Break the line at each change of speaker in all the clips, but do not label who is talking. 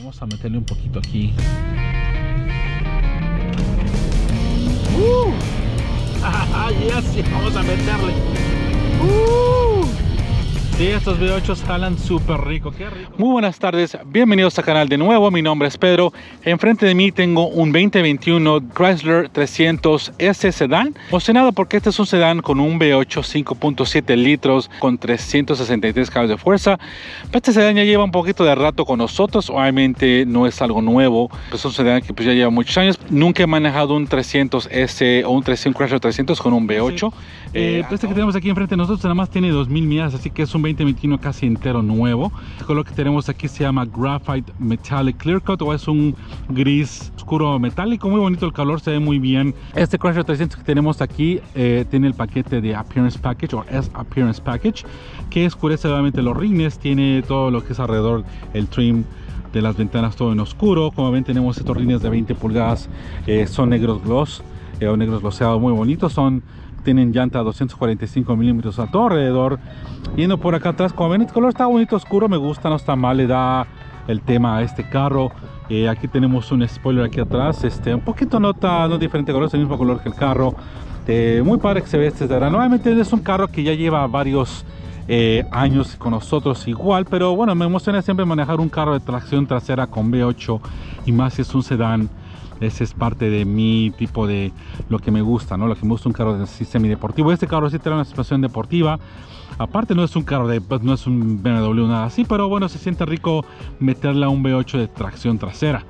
Vamos a meterle un poquito aquí. ¡Uh! yes, vamos a meterle. ¡Uh! Sí, estos V8 jalan súper rico, qué rico. Muy buenas tardes, bienvenidos al canal de nuevo, mi nombre es Pedro. Enfrente de mí tengo un 2021 Chrysler 300 S Sedan. Emocionado porque este es un sedán con un V8 5.7 litros con 363 caballos de fuerza. Este sedán ya lleva un poquito de rato con nosotros, obviamente no es algo nuevo. Es un sedán que pues ya lleva muchos años. Nunca he manejado un 300 S o un 300 Chrysler 300 con un V8. Eh, este que tenemos aquí enfrente de nosotros nada más tiene 2000 millas, así que es un 2021 casi entero nuevo. El color que tenemos aquí se llama Graphite Metallic Clear Coat o es un gris oscuro metálico. Muy bonito el color, se ve muy bien. Este Chrysler 300 que tenemos aquí eh, tiene el paquete de Appearance Package o S Appearance Package que oscurece obviamente los rines, tiene todo lo que es alrededor el trim de las ventanas todo en oscuro. Como ven tenemos estos rines de 20 pulgadas, eh, son negros gloss o negros glosseados muy bonitos. Son tienen llanta 245 milímetros a todo alrededor. Yendo por acá atrás como ven el color está bonito oscuro me gusta no está mal le da el tema a este carro. Eh, aquí tenemos un spoiler aquí atrás este un poquito nota no diferente color es el mismo color que el carro. Eh, muy padre que se ve este nuevamente es un carro que ya lleva varios eh, años con nosotros igual pero bueno me emociona siempre manejar un carro de tracción trasera con V8 y más si es un sedán ese es parte de mi tipo de lo que me gusta, ¿no? Lo que me gusta un carro de semideportivo. Este carro sí tiene una situación deportiva. Aparte no es un carro de, pues, no es un BMW nada así, pero bueno, se siente rico meterle a un V8 de tracción trasera.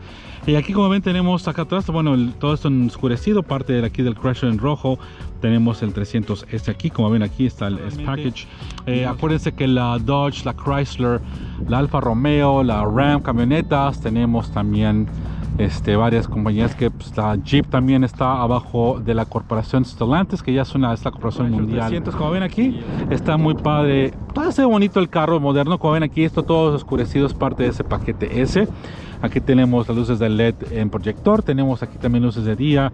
Y aquí como ven tenemos acá atrás, bueno, todo esto en oscurecido, parte de aquí del Crusher en rojo. Tenemos el 300 este aquí, como ven aquí está el S-Package. Eh, acuérdense que la Dodge, la Chrysler, la Alfa Romeo, la Ram camionetas, tenemos también este, varias compañías que pues, la Jeep también está abajo de la corporación Stellantis que ya es una esta corporación mundial. Como ven aquí. Está muy padre. Todo bonito el carro moderno. Como ven aquí esto todo oscurecido es parte de ese paquete S aquí tenemos las luces de LED en proyector tenemos aquí también luces de día.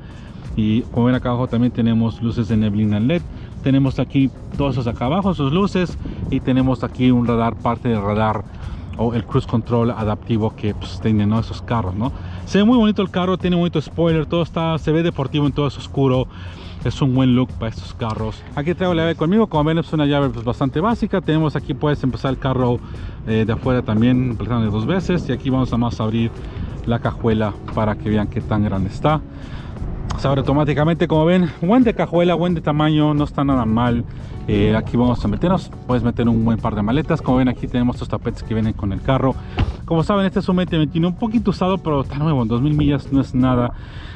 Y como ven acá abajo también tenemos luces de neblina LED. Tenemos aquí todos esos acá abajo sus luces. Y tenemos aquí un radar parte del radar o el cruise control adaptivo que pues, tienen esos carros no se ve muy bonito el carro tiene bonito spoiler todo está se ve deportivo en todo es oscuro es un buen look para estos carros. Aquí traigo la llave conmigo como ven es una llave pues, bastante básica. Tenemos aquí puedes empezar el carro eh, de afuera también de dos veces y aquí vamos a más abrir la cajuela para que vean qué tan grande está se abre automáticamente como ven buen de cajuela buen de tamaño no está nada mal. Eh, aquí vamos a meternos puedes meter un buen par de maletas. Como ven aquí tenemos estos tapetes que vienen con el carro. Como saben este es un 2021 un poquito usado pero está nuevo en 2000 millas no es nada.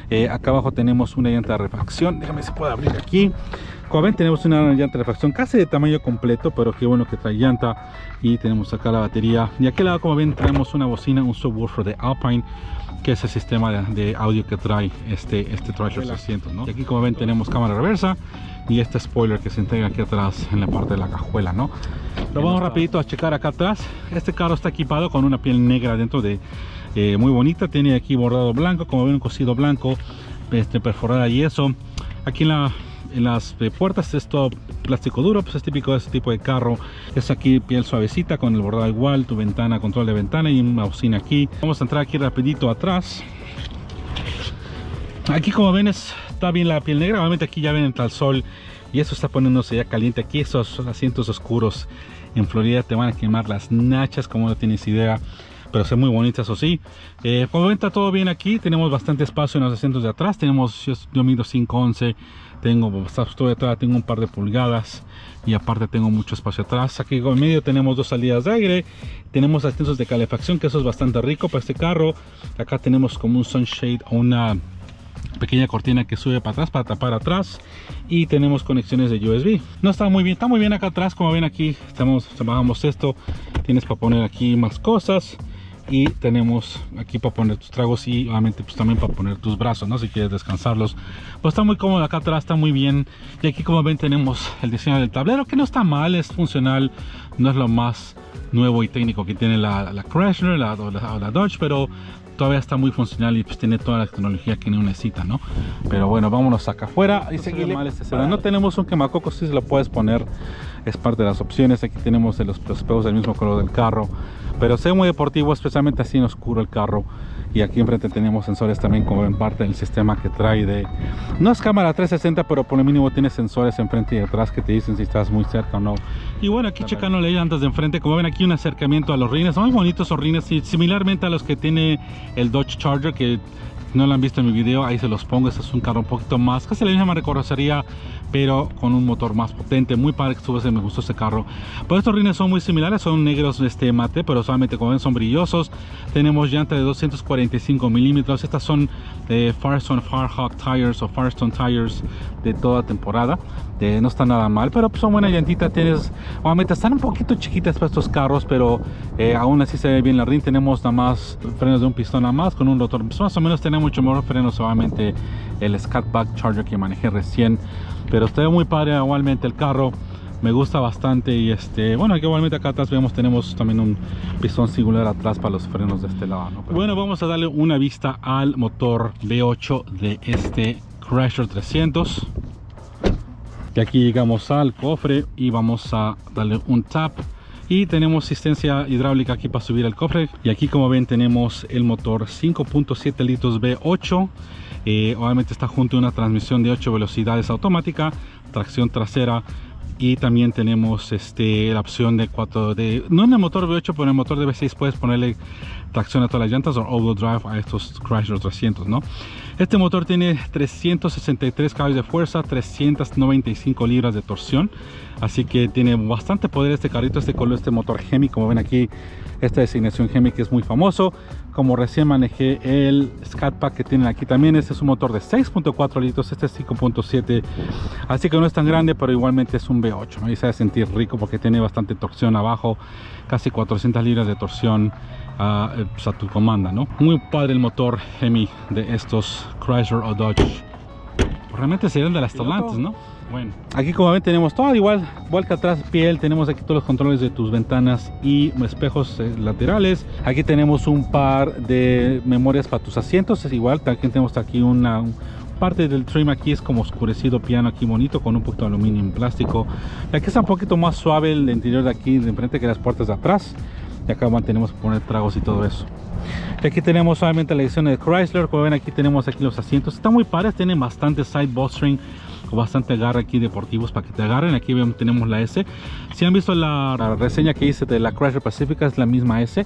Eh, acá abajo tenemos una llanta de refacción déjame si puedo abrir aquí. Como ven tenemos una llanta de refacción casi de tamaño completo pero qué bueno que trae llanta. Y tenemos acá la batería. Y aquí lado como ven tenemos una bocina un subwoofer de Alpine que es el sistema de, audio que trae este este Chrysler 600 ¿no? y aquí como ven tenemos cámara reversa y este spoiler que se integra aquí atrás en la parte de la cajuela no lo vamos rapidito a checar acá atrás. Este carro está equipado con una piel negra dentro de eh, muy bonita. Tiene aquí bordado blanco como ven un cosido blanco este perforada y eso. Aquí en la en las eh, puertas es todo plástico duro, pues es típico de este tipo de carro. Es aquí piel suavecita con el bordado igual, tu ventana, control de ventana y una bocina aquí. Vamos a entrar aquí rapidito atrás. Aquí como ven está bien la piel negra, obviamente aquí ya ven entra el sol y eso está poniéndose ya caliente. Aquí esos asientos oscuros en Florida te van a quemar las nachas como no tienes idea pero son muy bonitas o sí eh, como ven está todo bien aquí tenemos bastante espacio en los asientos de atrás tenemos yo mido 511 tengo atrás tengo un par de pulgadas y aparte tengo mucho espacio atrás. Aquí en medio tenemos dos salidas de aire tenemos asientos de calefacción que eso es bastante rico para este carro. Acá tenemos como un sunshade o una pequeña cortina que sube para atrás para tapar atrás. Y tenemos conexiones de USB no está muy bien está muy bien acá atrás como ven aquí estamos bajamos esto. Tienes para poner aquí más cosas y tenemos aquí para poner tus tragos y obviamente pues también para poner tus brazos no si quieres descansarlos. Pues está muy cómodo acá atrás está muy bien. Y aquí como ven tenemos el diseño del tablero que no está mal es funcional no es lo más nuevo y técnico que tiene la, la Chrysler la, la, Dodge pero todavía está muy funcional y pues tiene toda la tecnología que necesita no pero bueno vámonos acá afuera. Y seguimos este no tenemos un quemacocos si se lo puedes poner es parte de las opciones. Aquí tenemos los, los espejos del mismo color del carro pero se ve muy deportivo especialmente así en oscuro el carro. Y aquí enfrente tenemos sensores también como ven parte del sistema que trae de no es cámara 360 pero por lo mínimo tiene sensores enfrente y atrás que te dicen si estás muy cerca o no. Y bueno aquí checando las llantas de enfrente como ven aquí un acercamiento a los rines son muy bonitos los rines similarmente a los que tiene el Dodge Charger que no lo han visto en mi video, ahí se los pongo. Este es un carro un poquito más, casi la misma recorrería, pero con un motor más potente. Muy padre que estuvo, me gustó este carro. Pues estos rines son muy similares, son negros este mate, pero solamente como ven son brillosos. Tenemos llanta de 245 milímetros. Estas son de Firestone Firehawk Tires o Firestone Tires de toda temporada. no está nada mal, pero pues son buenas llantitas. Tienes, obviamente están un poquito chiquitas para estos carros, pero eh, aún así se ve bien la rin. Tenemos nada más frenos de un pistón nada más con un rotor. Pues más o menos tenemos mucho mejor frenos, obviamente el Scatback Charger que manejé recién. Pero está muy padre igualmente el carro me gusta bastante y este bueno aquí igualmente acá atrás vemos tenemos también un pistón singular atrás para los frenos de este lado bueno vamos a darle una vista al motor V8 de este Chrysler 300 y aquí llegamos al cofre y vamos a darle un tap y tenemos asistencia hidráulica aquí para subir el cofre. Y aquí como ven tenemos el motor 5.7 litros V8 eh, obviamente está junto a una transmisión de 8 velocidades automática tracción trasera. Y también tenemos este, la opción de 4 de no en el motor V8 pero en el motor de V6 puedes ponerle tracción a todas las llantas o all drive a estos Chrysler 300 no este motor tiene 363 caballos de fuerza 395 libras de torsión así que tiene bastante poder este carrito este color este motor Hemi. Como ven aquí esta designación Hemi que es muy famoso. Como recién manejé el Scat Pack que tienen aquí también este es un motor de 6.4 litros este es 5.7 así que no es tan grande pero igualmente es un V8 ¿no? y se sentir rico porque tiene bastante torsión abajo casi 400 libras de torsión a, eh, pues, a tu comanda no muy padre el motor Hemi de estos Chrysler o Dodge. Realmente serían de las tolantes no bueno, aquí como ven tenemos todo igual, que atrás piel, tenemos aquí todos los controles de tus ventanas y espejos eh, laterales. Aquí tenemos un par de memorias para tus asientos, es igual, también tenemos aquí una parte del trim aquí es como oscurecido piano aquí bonito con un poquito de aluminio en plástico. Aquí está un poquito más suave el interior de aquí de enfrente que las puertas de atrás. Y acá tenemos que poner tragos y todo eso. Y aquí tenemos solamente la edición de Chrysler, como ven aquí tenemos aquí los asientos. Están muy padres, tienen bastante side bolstering bastante agarre aquí deportivos para que te agarren aquí tenemos la S si han visto la, reseña que hice de la Chrysler Pacifica es la misma S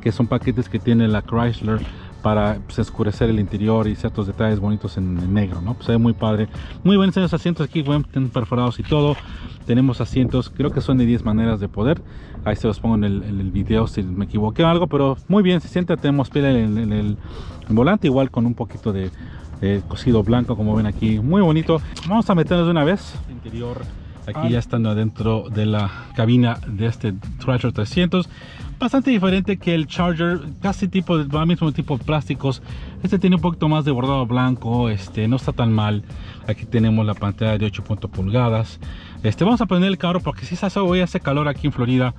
que son paquetes que tiene la Chrysler para pues, escurecer el interior y ciertos detalles bonitos en, negro, ¿no? Pues se ve muy padre. Muy buenos los asientos aquí, bueno, perforados y todo. Tenemos asientos, creo que son de 10 maneras de poder. Ahí se los pongo en el, en el video si me equivoqué o algo, pero muy bien, se siente. Tenemos piel en el volante, igual con un poquito de eh, cosido blanco como ven aquí muy bonito. Vamos a meternos de una vez. Interior. Aquí ya estando adentro de la cabina de este Charger 300 bastante diferente que el Charger casi tipo del mismo tipo de plásticos. Este tiene un poquito más de bordado blanco este no está tan mal. Aquí tenemos la pantalla de 8 pulgadas. Este vamos a prender el carro porque si hoy hace calor aquí en Florida.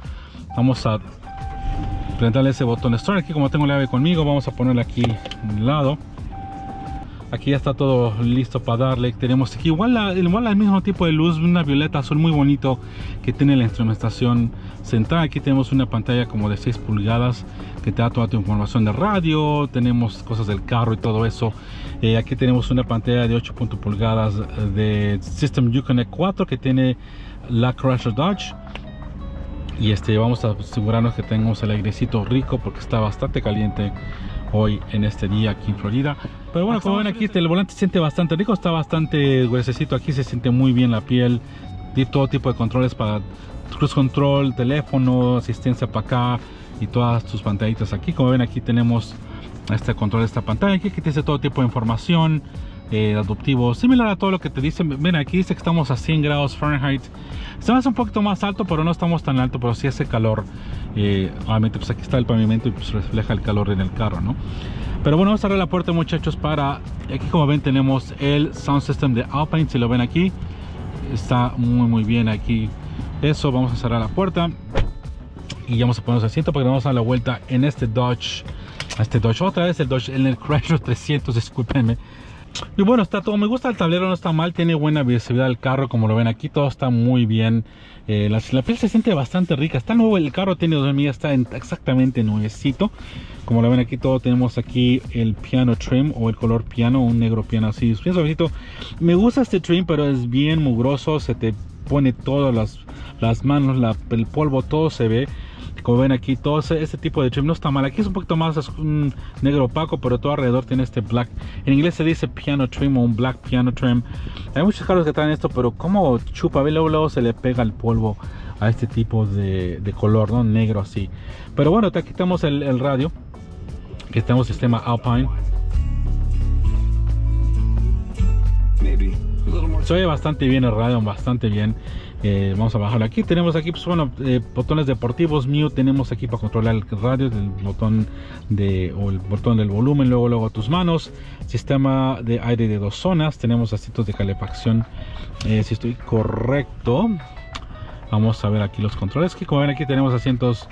Vamos a prenderle ese botón start. Aquí como tengo la llave conmigo vamos a ponerle aquí un lado aquí ya está todo listo para darle. Tenemos igual, igual el mismo tipo de luz una violeta azul muy bonito que tiene la instrumentación central. Aquí tenemos una pantalla como de 6 pulgadas que te da toda tu información de radio. Tenemos cosas del carro y todo eso. Eh, aquí tenemos una pantalla de 8 pulgadas de System Uconnect 4 que tiene la Chrysler Dodge. Y este vamos a asegurarnos que tengamos el airecito rico porque está bastante caliente hoy en este día aquí en Florida pero bueno como ven aquí el volante se siente bastante rico está bastante gruesecito aquí se siente muy bien la piel y todo tipo de controles para cruise control teléfono asistencia para acá y todas tus pantallitas aquí. Como ven aquí tenemos este control de esta pantalla aquí que tiene todo tipo de información eh, adoptivo similar a todo lo que te dice. Ven aquí dice que estamos a 100 grados Fahrenheit. Se hace un poquito más alto pero no estamos tan alto pero sí hace calor eh, obviamente pues aquí está el pavimento y pues refleja el calor en el carro no pero bueno vamos a cerrar la puerta muchachos para aquí como ven tenemos el sound system de Alpine si lo ven aquí. Está muy muy bien aquí. Eso vamos a cerrar la puerta. Y ya vamos a ponernos asiento porque vamos a dar la vuelta en este Dodge este Dodge otra vez el Dodge en el Chrysler 300 discúlpenme Y bueno, está todo, me gusta el tablero, no está mal, tiene buena visibilidad el carro, como lo ven aquí, todo está muy bien. Eh, la, piel se siente bastante rica, está nuevo, el carro tiene dos millas, está exactamente nuevecito. Como lo ven aquí, todo tenemos aquí el piano trim o el color piano, un negro piano así, bien suavecito. Me gusta este trim, pero es bien mugroso, se te pone todas las, las manos, el polvo, todo se ve como ven aquí todo este tipo de trim no está mal. Aquí es un poquito más un negro opaco pero todo alrededor tiene este black. En inglés se dice piano trim o un black piano trim. Hay muchos carros que traen esto pero como chupa ve luego, luego se le pega el polvo a este tipo de, color no negro así. Pero bueno te quitamos el, el radio que tenemos sistema Alpine. Se oye bastante bien el radio bastante bien eh, vamos a bajarlo aquí. Tenemos aquí pues bueno eh, botones deportivos mute tenemos aquí para controlar el radio el botón o el botón del volumen luego luego a tus manos. Sistema de aire de dos zonas tenemos asientos de calefacción eh, si estoy correcto. Vamos a ver aquí los controles que como ven aquí tenemos asientos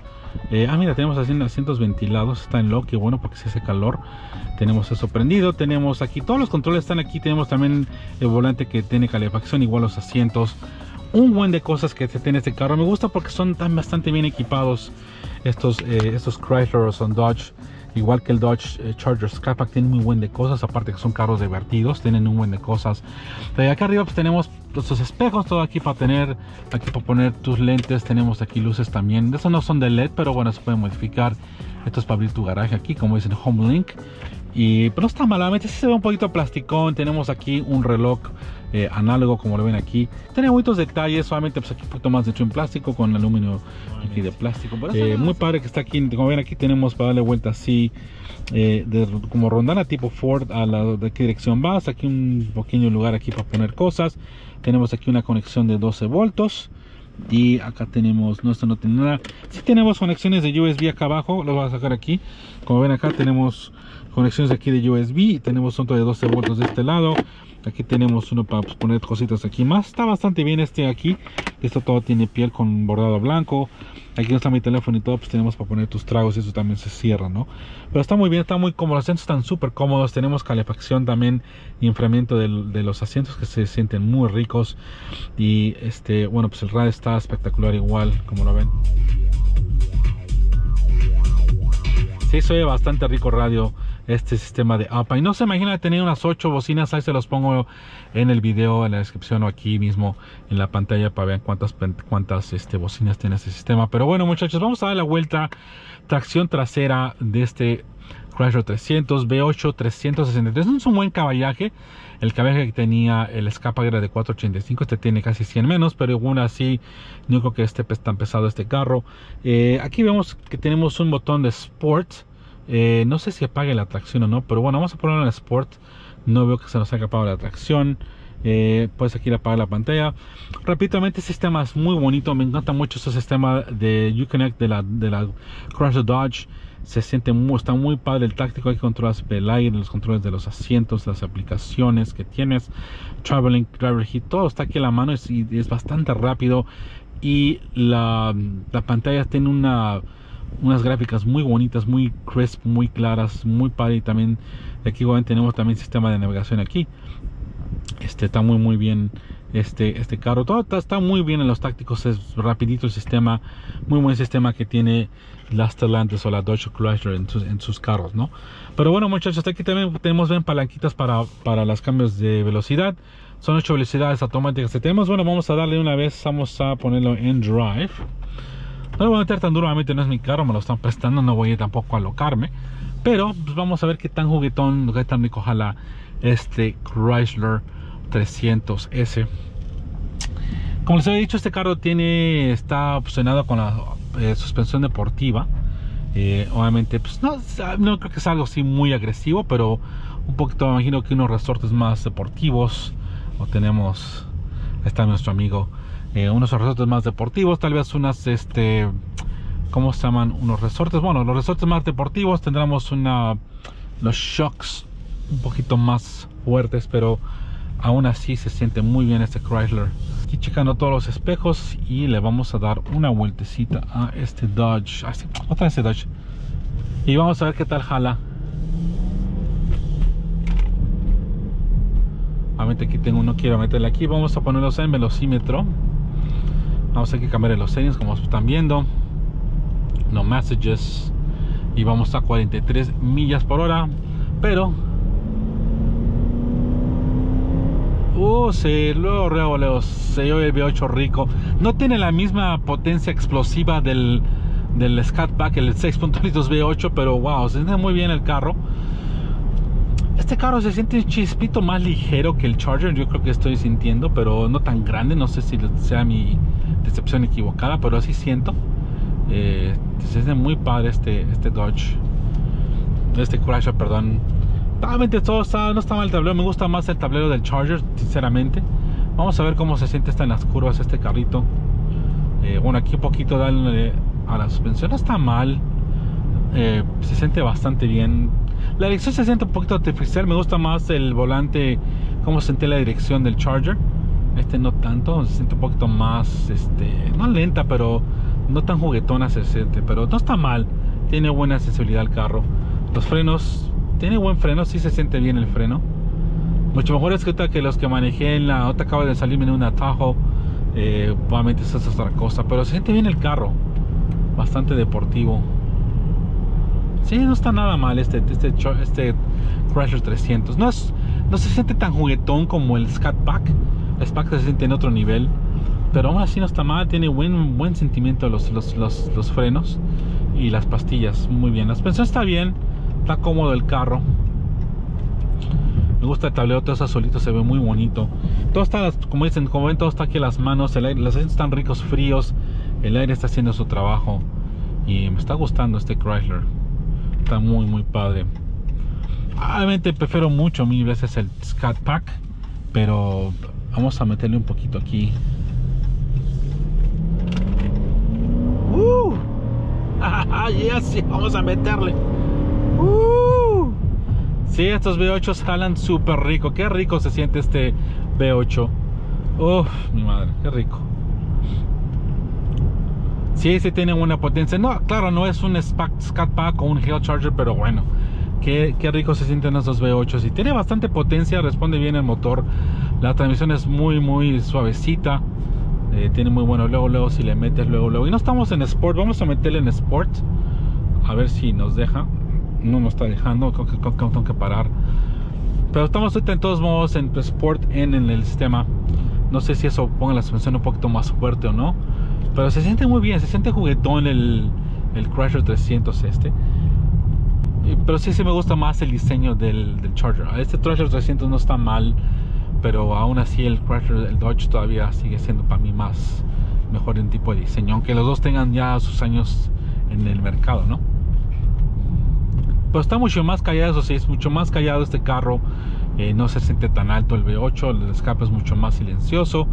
ah mira tenemos asientos ventilados está en low que bueno porque se hace calor. Tenemos eso prendido tenemos aquí todos los controles están aquí tenemos también el volante que tiene calefacción igual los asientos un buen de cosas que tiene este carro. Me gusta porque son tan bastante bien equipados estos, eh, estos Chrysler son Dodge. Igual que el Dodge eh, Charger Skypack tiene muy buen de cosas, aparte que son carros divertidos, tienen un buen de cosas. De acá arriba pues tenemos estos espejos, todo aquí para tener, aquí para poner tus lentes, tenemos aquí luces también. Estos no son de LED, pero bueno, se pueden modificar. Esto es para abrir tu garaje aquí, como dicen Home Link. Y pero no está malamente, si se ve un poquito plasticón. Tenemos aquí un reloj eh, análogo como lo ven aquí. Tiene muchos detalles solamente pues aquí un poquito más hecho en plástico con aluminio aquí de plástico eh, muy padre que está aquí como ven aquí tenemos para darle vuelta así eh, como rondana tipo Ford a la de qué dirección vas aquí un pequeño lugar aquí para poner cosas. Tenemos aquí una conexión de 12 voltios y acá tenemos no esto no tiene nada. Si tenemos conexiones de USB acá abajo lo voy a sacar aquí. Como ven acá tenemos conexiones aquí de USB tenemos otro de 12 voltios de este lado. Aquí tenemos uno para pues, poner cositas aquí más. Está bastante bien este aquí. Esto todo tiene piel con bordado blanco. Aquí está mi teléfono y todo pues tenemos para poner tus tragos y eso también se cierra no pero está muy bien está muy cómodo. Los asientos están súper cómodos. Tenemos calefacción también y enfriamiento de, los asientos que se sienten muy ricos. Y este bueno pues el radio está espectacular igual como lo ven. Sí se bastante rico radio este sistema de. Y no se imagina tener unas 8 bocinas, ahí se los pongo en el video, en la descripción o aquí mismo en la pantalla para ver cuántas, cuántas este, bocinas tiene este sistema. Pero bueno muchachos, vamos a dar la vuelta. Tracción trasera de este Chrysler 300, V8 363. Es un buen caballaje. El caballaje que tenía el escapa era de 485, este tiene casi 100 menos, pero aún así no creo que esté tan pesado este carro. Eh, aquí vemos que tenemos un botón de Sport eh, no sé si apague la tracción o no, pero bueno, vamos a ponerlo en Sport. No veo que se nos haya apagado la tracción. Eh, puedes aquí apagar la pantalla. Rápidamente, este sistema es muy bonito. Me encanta mucho este sistema de Uconnect de la, de la Dodge. Se siente muy, está muy padre el táctico. Hay controles del aire, los controles de los asientos, las aplicaciones que tienes. Traveling, Driver Heat, todo está aquí a la mano y es, bastante rápido. Y la pantalla tiene una unas gráficas muy bonitas, muy crisp, muy claras, muy padre y también aquí tenemos también sistema de navegación aquí. Este está muy muy bien este este carro, todo está, muy bien en los tácticos, es rapidito el sistema, muy buen sistema que tiene la Stellantis o la Dodge Chrysler en sus, en sus carros, ¿no? Pero bueno muchachos, aquí también tenemos ven palanquitas para, para los cambios de velocidad. Son 8 velocidades automáticas que tenemos. Bueno, vamos a darle una vez, vamos a ponerlo en drive. No lo voy a meter tan duramente, no es mi carro, me lo están prestando, no voy a tampoco a alocarme. Pero pues vamos a ver qué tan juguetón, qué tan rico jala este Chrysler 300S. Como les había dicho, este carro tiene está opcionado con la eh, suspensión deportiva. Eh, obviamente, pues no, no creo que sea algo así muy agresivo, pero un poquito, me imagino que unos resortes más deportivos. O tenemos, está nuestro amigo eh, unos resortes más deportivos, tal vez unas, este, ¿cómo se llaman? Unos resortes, bueno, los resortes más deportivos tendremos una, los shocks un poquito más fuertes, pero aún así se siente muy bien este Chrysler. Aquí checando todos los espejos y le vamos a dar una vueltecita a este Dodge, ah, otra vez este Dodge. Y vamos a ver qué tal jala Obviamente aquí tengo uno, quiero meterle aquí. Vamos a ponerlos en velocímetro. Vamos a que cambiar los settings como están viendo. No messages. Y vamos a 43 millas por hora. Pero Uh, sí, luego, luego, luego se el V8 rico. No tiene la misma potencia explosiva del, del Scatback, el 6.2 V8, pero wow, se siente muy bien el carro. Este carro se siente un chispito más ligero que el Charger, yo creo que estoy sintiendo, pero no tan grande. No sé si sea mi decepción equivocada, pero así siento. Eh, se siente muy padre este, este Dodge, este Chrysler, perdón. Todo está, no está mal el tablero, me gusta más el tablero del Charger, sinceramente. Vamos a ver cómo se siente en las curvas este carrito. Eh, bueno, aquí un poquito darle a la suspensión, no está mal. Eh, se siente bastante bien. La dirección se siente un poquito artificial, me gusta más el volante, cómo se la dirección del Charger. Este no tanto, se siente un poquito más, este, no lenta, pero no tan juguetona se siente, pero no está mal. Tiene buena sensibilidad el carro. Los frenos tiene buen freno, sí se siente bien el freno. Mucho mejor es que los que manejé en la otra acaba de salirme en un atajo. Eh, obviamente eso es otra cosa, pero se siente bien el carro. Bastante deportivo. Sí, no está nada mal este, este, este Chrysler 300. No, es, no se siente tan juguetón como el Scatback. Scatback se siente en otro nivel. Pero aún así no está mal. Tiene buen, buen sentimiento los, los, los, los frenos y las pastillas. Muy bien. La suspensión está bien está cómodo el carro me gusta el tablero todo eso solito se ve muy bonito todo está como dicen como ven todo está aquí las manos el aire, los están ricos fríos el aire está haciendo su trabajo y me está gustando este Chrysler está muy muy padre obviamente prefiero mucho mil veces el Scat Pack pero vamos a meterle un poquito aquí uh, yes, vamos a meterle Uh, sí, estos V8 jalan súper rico. Qué rico se siente este V8. Uf, mi madre, qué rico. Sí, sí tiene buena potencia. No, claro, no es un Scat Pack o un Hill Charger, pero bueno. Qué, qué, rico se sienten esos V8 y tiene bastante potencia, responde bien el motor. La transmisión es muy, muy suavecita. Eh, tiene muy bueno. Luego, luego, si le metes, luego, luego. Y no estamos en Sport, vamos a meterle en Sport. A ver si nos deja no nos está dejando, tengo que, parar. Pero estamos en todos modos en Sport en, en el sistema. No sé si eso ponga la suspensión un poquito más fuerte o no. Pero se siente muy bien, se siente juguetón el, el Crusher 300 este. Pero sí, sí me gusta más el diseño del, Charger. Este Crusher 300 no está mal. Pero aún así el Crusher, el Dodge todavía sigue siendo para mí más mejor en tipo de diseño. Aunque los dos tengan ya sus años en el mercado, ¿no? pero está mucho más callado, eso sí, es mucho más callado este carro. Eh, no se siente tan alto el V8, el escape es mucho más silencioso.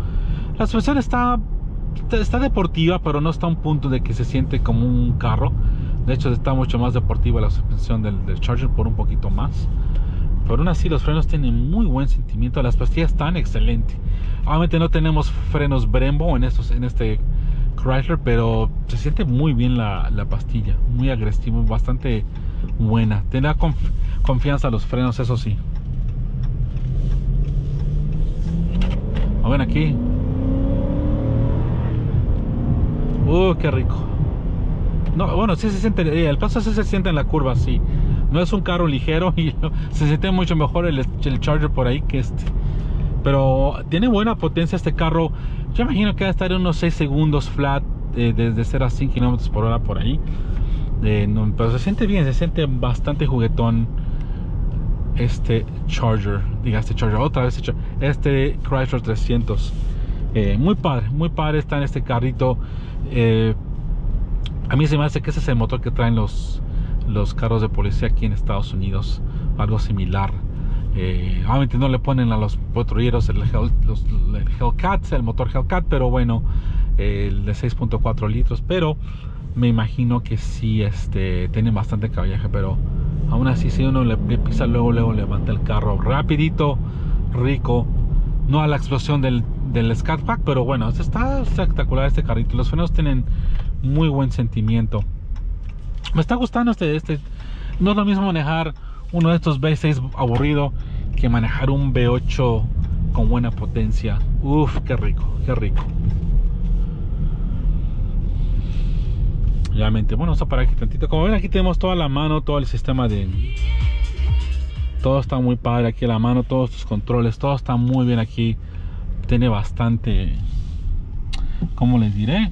La suspensión está, está deportiva, pero no está a un punto de que se siente como un carro. De hecho, está mucho más deportiva la suspensión del, Charger por un poquito más. Pero aún así, los frenos tienen muy buen sentimiento. Las pastillas están excelentes. Obviamente no tenemos frenos Brembo en, estos, en este Chrysler, pero se siente muy bien la, la pastilla. Muy agresivo, bastante buena. Tenga confianza los frenos, eso sí. A ver aquí. Uh, qué rico. No, bueno, sí se siente, eh, el paso sí se siente en la curva, sí. No es un carro ligero y se siente mucho mejor el, el Charger por ahí que este. Pero tiene buena potencia este carro. Yo imagino que va a estar en unos 6 segundos flat eh, desde 0 a 100 kilómetros por hora por ahí pero se siente bien, se siente bastante juguetón este Charger, diga este Charger, otra vez este, este Chrysler 300. Eh, muy padre, muy padre está en este carrito. Eh, a mí se me hace que ese es el motor que traen los, los carros de policía aquí en Estados Unidos, algo similar. Eh, obviamente no le ponen a los patrulleros el, Hellcat, el motor Hellcat, pero bueno, el de 6.4 litros, pero me imagino que sí este, tiene bastante caballaje, pero aún así si uno le, pisa luego, luego levanta el carro rapidito, rico, no a la explosión del, del Scat Pack, pero bueno, está espectacular este carrito, los frenos tienen muy buen sentimiento. Me está gustando este, este, no es lo mismo manejar uno de estos V6 aburrido que manejar un V8 con buena potencia. Uf, qué rico, qué rico. Obviamente, bueno, vamos a parar aquí tantito. Como ven, aquí tenemos toda la mano, todo el sistema de... Todo está muy padre aquí la mano, todos tus controles, todo está muy bien aquí. Tiene bastante... ¿Cómo les diré?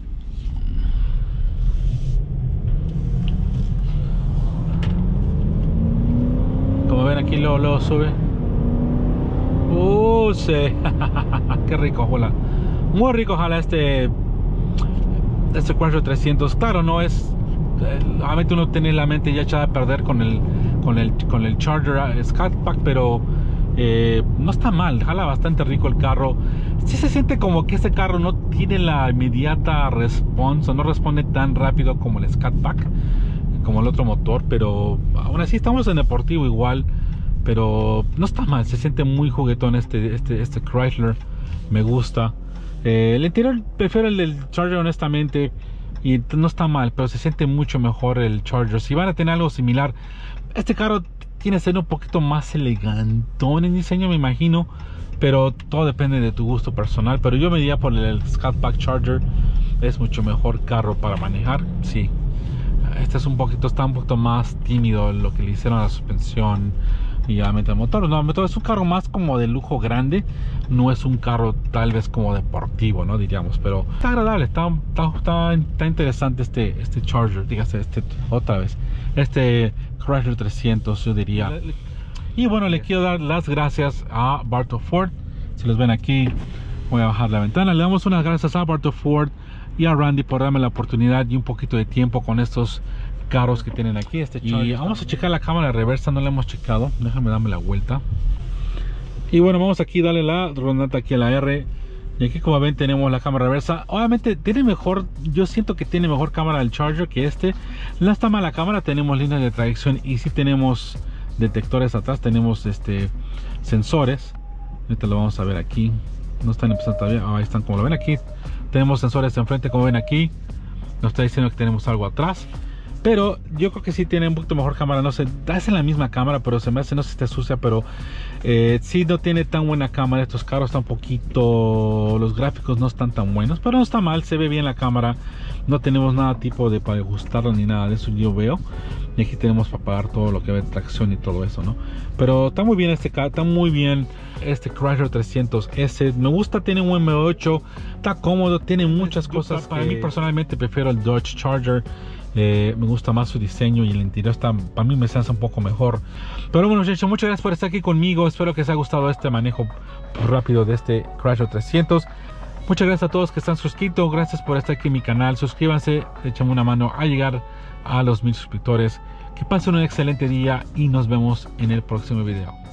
Como ven aquí luego, sube. Qué rico, hola. Muy rico, ojalá este este 4300 claro no es obviamente uno tiene la mente ya echada a perder con el con el con el Charger eh, Scat Pack pero eh, no está mal jala bastante rico el carro sí se siente como que este carro no tiene la inmediata response no responde tan rápido como el Scat Pack como el otro motor pero aún así estamos en deportivo igual pero no está mal se siente muy juguetón este este este Chrysler me gusta eh, el interior prefiero el del Charger honestamente y no está mal, pero se siente mucho mejor el Charger. Si van a tener algo similar, este carro tiene que ser un poquito más elegantón en diseño, me imagino, pero todo depende de tu gusto personal. Pero yo me diría por el Pack Charger, es mucho mejor carro para manejar, sí. Este es un poquito, está un poquito más tímido lo que le hicieron a la suspensión y obviamente el motor. No, es un carro más como de lujo grande, no es un carro tal vez como deportivo, ¿no? Diríamos, pero está agradable, está, está, está, interesante este, este Charger, dígase, este, otra vez, este Chrysler 300, yo diría. Y bueno, le quiero dar las gracias a Barto Ford. Si los ven aquí, voy a bajar la ventana. Le damos unas gracias a Barto Ford y a Randy por darme la oportunidad y un poquito de tiempo con estos carros que tienen aquí. Este y vamos a checar la cámara reversa, no la hemos checado. Déjame darme la vuelta. Y bueno, vamos aquí darle la rondata aquí a la R. Y aquí como ven tenemos la cámara reversa. Obviamente tiene mejor, yo siento que tiene mejor cámara el Charger que este. No está mala cámara, tenemos líneas de tracción y si tenemos detectores atrás, tenemos este sensores. Ahorita lo vamos a ver aquí. No están empezando todavía, ahí están como lo ven aquí. Tenemos sensores enfrente como ven aquí. Nos está diciendo que tenemos algo atrás. Pero yo creo que sí tiene un poquito mejor cámara. No sé, en la misma cámara, pero se me hace, no sé si está sucia, pero eh, sí no tiene tan buena cámara. Estos carros están un poquito, los gráficos no están tan buenos, pero no está mal, se ve bien la cámara. No tenemos nada tipo de para ajustarla ni nada de eso, yo veo. Y aquí tenemos para pagar todo lo que ve tracción y todo eso, ¿no? Pero está muy bien este está muy bien este Chrysler 300S. Me gusta, tiene un M8, está cómodo, tiene muchas cosas. Para mí personalmente prefiero el Dodge Charger. Eh, me gusta más su diseño y el interior está, para mí me hace un poco mejor. Pero bueno, muchachos, muchas gracias por estar aquí conmigo. Espero que les haya gustado este manejo rápido de este Chrysler 300. Muchas gracias a todos que están suscritos. Gracias por estar aquí en mi canal. Suscríbanse, échame una mano a llegar a los mil suscriptores. Que pasen un excelente día y nos vemos en el próximo video.